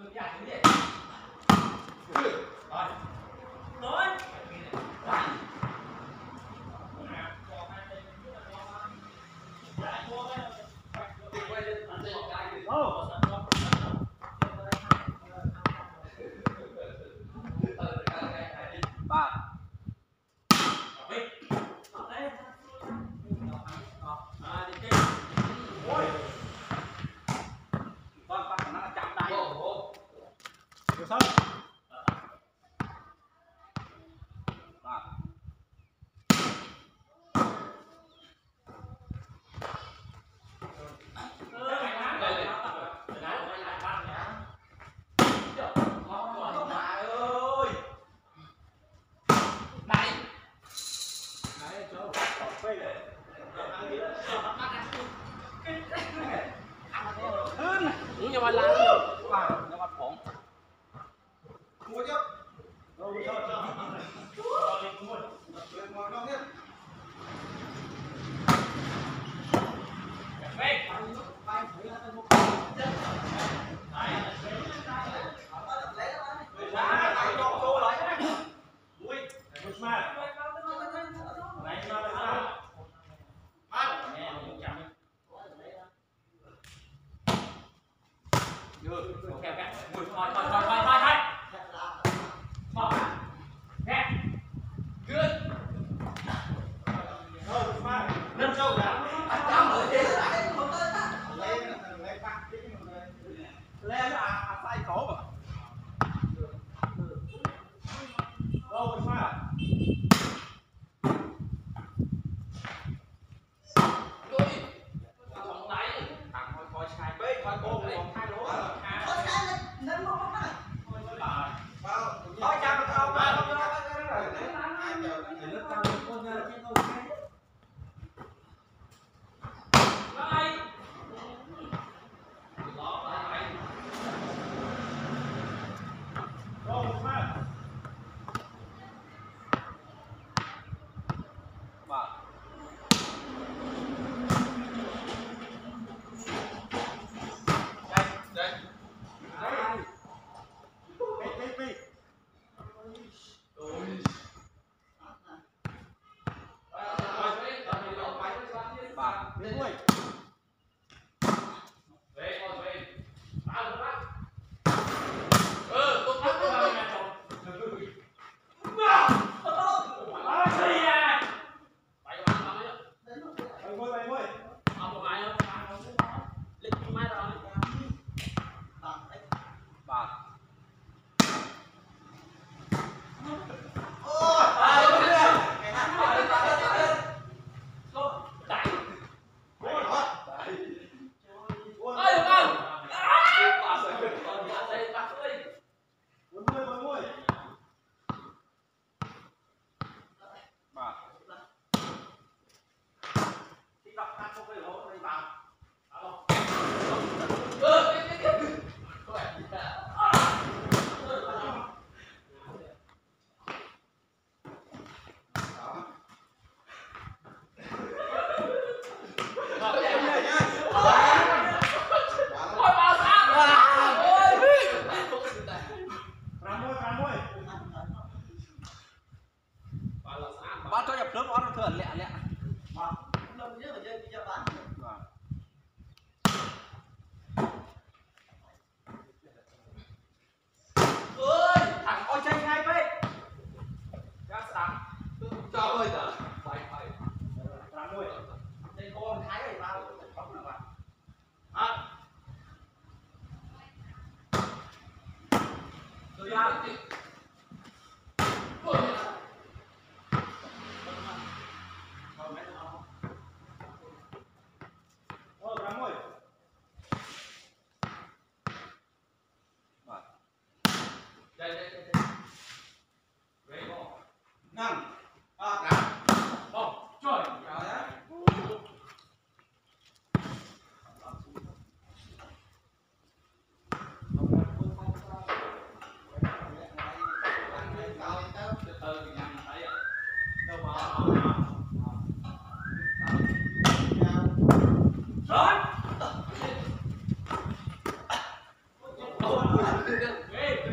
你俩兄弟，对来。Stop. โอเคกบุดถอยถอยถอยถอย 能不能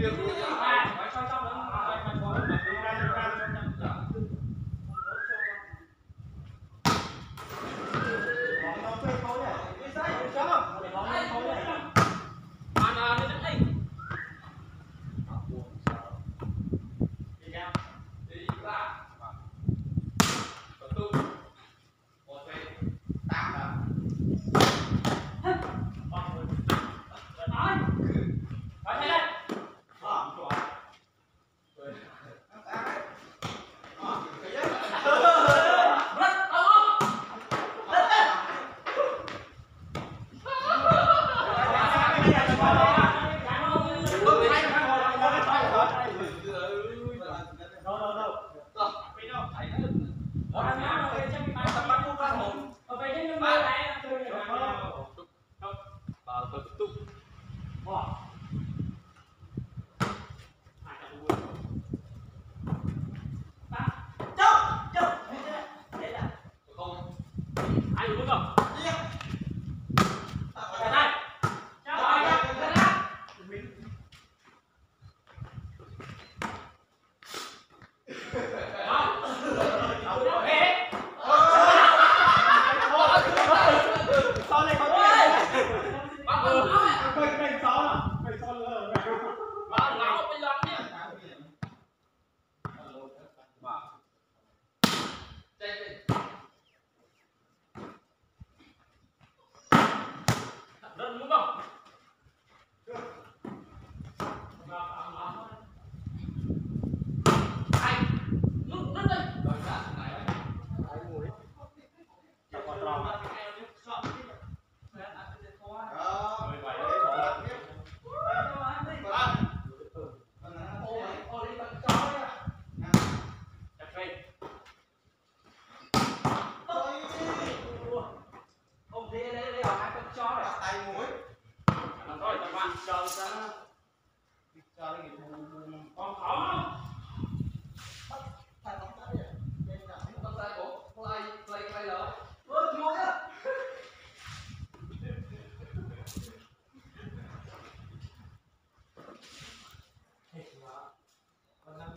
Gracias.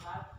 Mà.